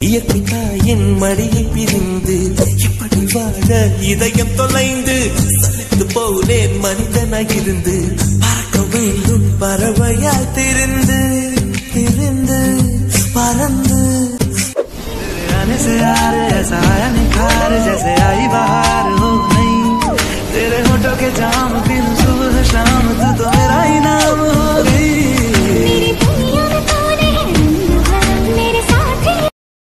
இயற்கையின் மடியை பிரிந்து இப்படி வாழ இதயம் தொலைந்து சலித்து போலேன் மனிதனாயிருந்து பார்க்க வேண்டும் பறவையாய் திருந்து திருந்து பறந்து. से आ रहे